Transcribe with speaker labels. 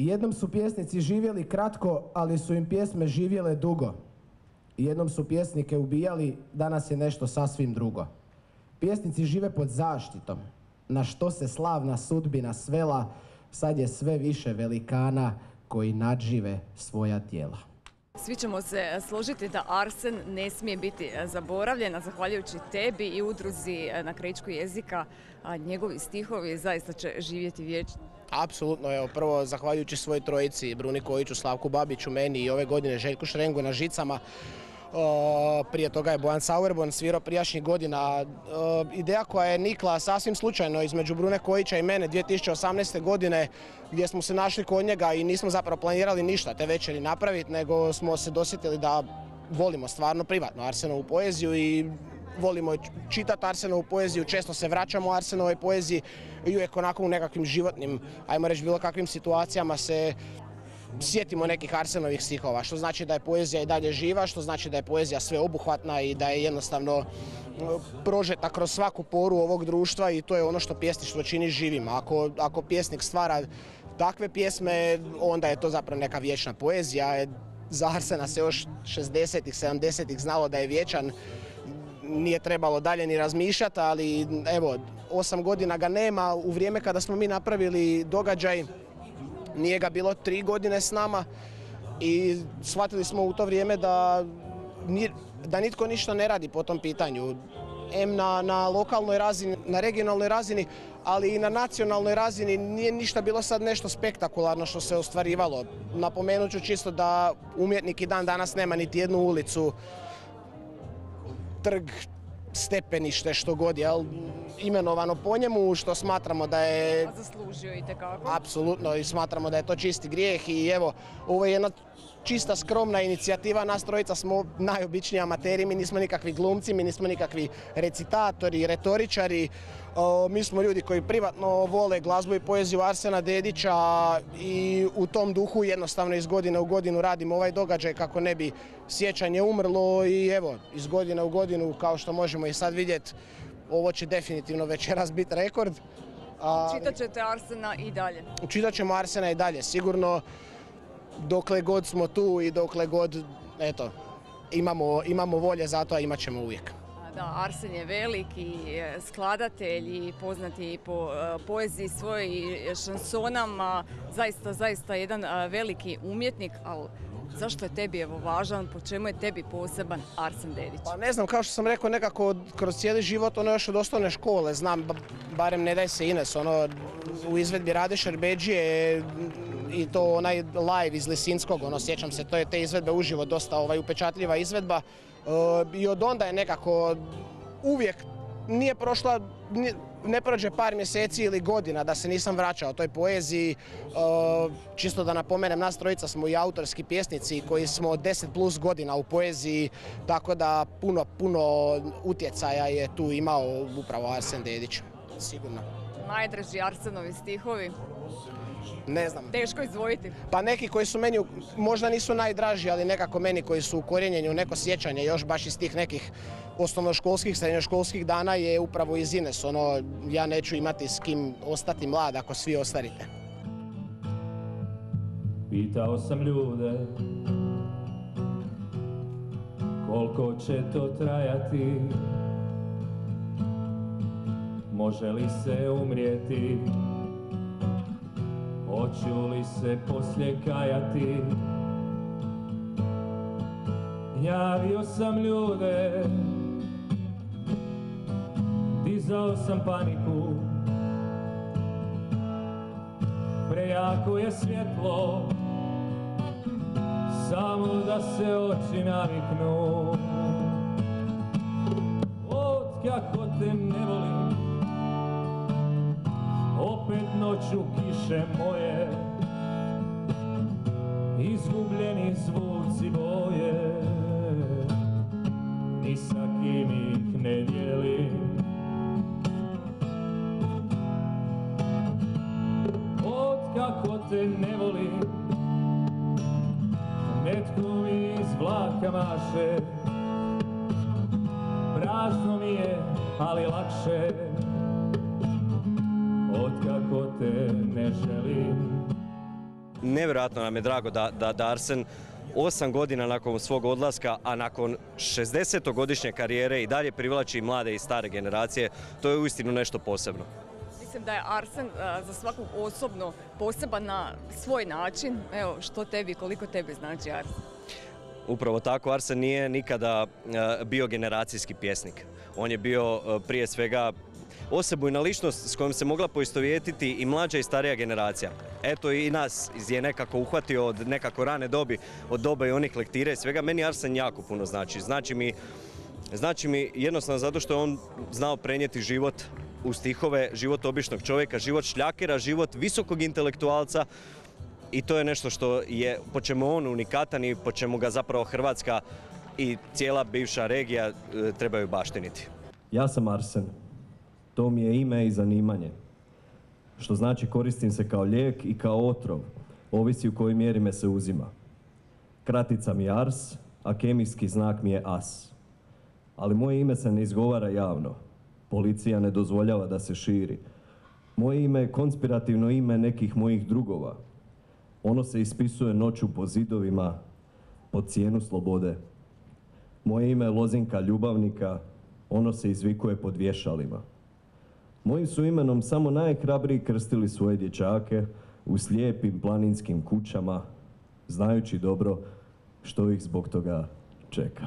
Speaker 1: Jednom su pjesnici živjeli kratko, ali su im pjesme živjele dugo. Jednom su pjesnike ubijali, danas je nešto sasvim drugo. Pjesnici žive pod zaštitom, na što se slavna sudbina svela, sad je sve više velikana koji nadžive svoja tijela.
Speaker 2: Svi ćemo se složiti da Arsen ne smije biti zaboravljen, zahvaljujući tebi i udruzi na krećku jezika, njegovi stihovi zaista će živjeti vječno.
Speaker 3: Apsolutno, evo prvo zahvaljujući svojoj trojici, Bruni Kojiću, Slavku Babiću, meni i ove godine Željku Šrengu na žicama, prije toga je Bojan Sauerbon svirao prijašnjih godina. Ideja koja je nikla sasvim slučajno između Brune Kojića i mene 2018. godine gdje smo se našli kod njega i nismo zapravo planirali ništa te večeri napraviti nego smo se dosjetili da volimo stvarno privatno Arsenovu poeziju i volimo čitati Arsenovu poeziju, često se vraćamo u Arsenovoj poeziji i uvijek onako u nekakvim životnim, ajmo reći bilo kakvim situacijama se sjetimo nekih Arsenovih stihova, što znači da je poezija i dalje živa, što znači da je poezija sveobuhvatna i da je jednostavno prožeta kroz svaku poru ovog društva i to je ono što pjesništvo čini živim. Ako, ako pjesnik stvara takve pjesme, onda je to zapravo neka vječna poezija. Za Arsena se još 60-ih, 70-ih znalo da je vječan, nije trebalo dalje ni razmišljati, ali evo, osam godina ga nema. U vrijeme kada smo mi napravili događaj, nije ga bilo tri godine s nama i shvatili smo u to vrijeme da, da nitko ništa ne radi po tom pitanju. M na, na lokalnoj razini, na regionalnoj razini, ali i na nacionalnoj razini nije ništa bilo sad nešto spektakularno što se ostvarivalo. Napomenut ću čisto da umjetnik i dan danas nema niti jednu ulicu, trg, stepenište što god je imenovano po njemu što smatramo da je...
Speaker 2: A zaslužio i tekako.
Speaker 3: Apsolutno i smatramo da je to čisti grijeh i evo ovo je jedna čista skromna inicijativa, nas trojica smo najobičniji amateri, mi nismo nikakvi glumci, mi nismo nikakvi recitatori, retoričari, mi smo ljudi koji privatno vole glazbu i poeziju Arsena Dedića i u tom duhu jednostavno iz godine u godinu radimo ovaj događaj kako ne bi sjećanje umrlo i evo iz godine u godinu kao što možemo i sad vidjeti ovo će definitivno večeras biti rekord.
Speaker 2: Čitat ćete Arsena i dalje?
Speaker 3: Čitat ćemo Arsena i dalje, sigurno dokle god smo tu i dokle god eto, imamo, imamo volje za to, a imat ćemo uvijek.
Speaker 2: Da, Arsen je veliki e, skladatelj i poznati po e, poeziji svojoj i šansonama, zaista, zaista jedan e, veliki umjetnik, ali Zašto je tebi evo važan, po čemu je tebi poseban Arsen Dedić?
Speaker 3: Pa ne znam, kao što sam rekao, nekako kroz cijeli život, ono još od osnovne škole, znam, barem ne daj se Ines, ono, u izvedbi Rade Šerbeđije i to onaj live iz Lisinskog, ono, sjećam se, to je te izvedbe uživo dosta ovaj, upečatljiva izvedba e, i od onda je nekako uvijek nije prošla, ne prođe par mjeseci ili godina da se nisam vraćao toj poeziji. E, čisto da napomenem, nas trojica smo i autorski pjesnici koji smo 10 plus godina u poeziji, tako da puno, puno utjecaja je tu imao upravo Arsen Dedić, sigurno.
Speaker 2: Najdraži Arsenovi stihovi?
Speaker 3: Ne znam.
Speaker 2: Teško izdvojiti.
Speaker 3: Pa neki koji su meni, možda nisu najdraži, ali nekako meni koji su ukorijenjeni u neko sjećanje još baš iz tih nekih osnovnoškolskih, srednjoškolskih dana je upravo iz Ines. Ono, ja neću imati s kim ostati mlad ako svi ostarite.
Speaker 4: Pitao sam ljude koliko će to trajati Može li se umrijeti Hoću li se poslije kajati? Javio sam ljude Dizao sam paniku. Prejako je svjetlo Samo da se oči naviknu. Od kako te ne volim Noću kiše moje Izgubljeni zvuci boje Ni sa kim ih ne dijelim. Od kako te ne volim Netko mi iz vlaka maše. Prazno mi je, ali lakše
Speaker 5: nevjerojatno nam je drago da, da, da Arsen osam godina nakon svog odlaska, a nakon 60-godišnje karijere i dalje privlači mlade i stare generacije, to je uistinu nešto posebno.
Speaker 2: Mislim da je Arsen a, za svakog osobno poseban na svoj način. Evo, što tebi, koliko tebi znači Arsen?
Speaker 5: Upravo tako, Arsen nije nikada e, bio generacijski pjesnik. On je bio e, prije svega osebujna ličnost s kojom se mogla poistovjetiti i mlađa i starija generacija. Eto i nas je nekako uhvatio od nekako rane dobi, od doba i onih lektire i svega. Meni Arsen jako puno znači. Znači mi, znači mi jednostavno zato što je on znao prenijeti život u stihove, život običnog čovjeka, život šljakera, život visokog intelektualca, i to je nešto što je, po čemu on unikatan i po čemu ga zapravo Hrvatska i cijela bivša regija e, trebaju baštiniti.
Speaker 6: Ja sam Arsen. To mi je ime i zanimanje. Što znači koristim se kao lijek i kao otrov. Ovisi u kojoj mjeri me se uzima. Kratica mi je Ars, a kemijski znak mi je As. Ali moje ime se ne izgovara javno. Policija ne dozvoljava da se širi. Moje ime je konspirativno ime nekih mojih drugova. Ono se ispisuje noću po zidovima, po cijenu slobode. Moje ime je Lozinka Ljubavnika, ono se izvikuje pod vješalima. Mojim su imenom samo najhrabriji krstili svoje dječake u slijepim planinskim kućama, znajući dobro što ih zbog toga čeka.